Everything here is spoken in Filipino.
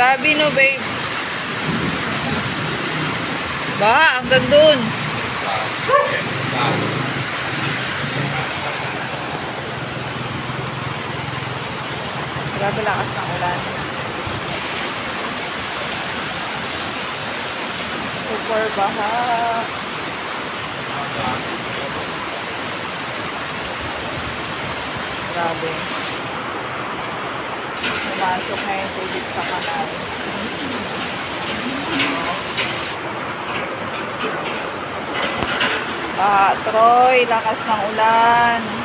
Grabe no, babe. Ba, hanggang dun. Grabe lakas ng ulan. Super baha. Grabe. Pumasok na yung tubig sa kanal. Baha, Troy. Lakas ng ulan.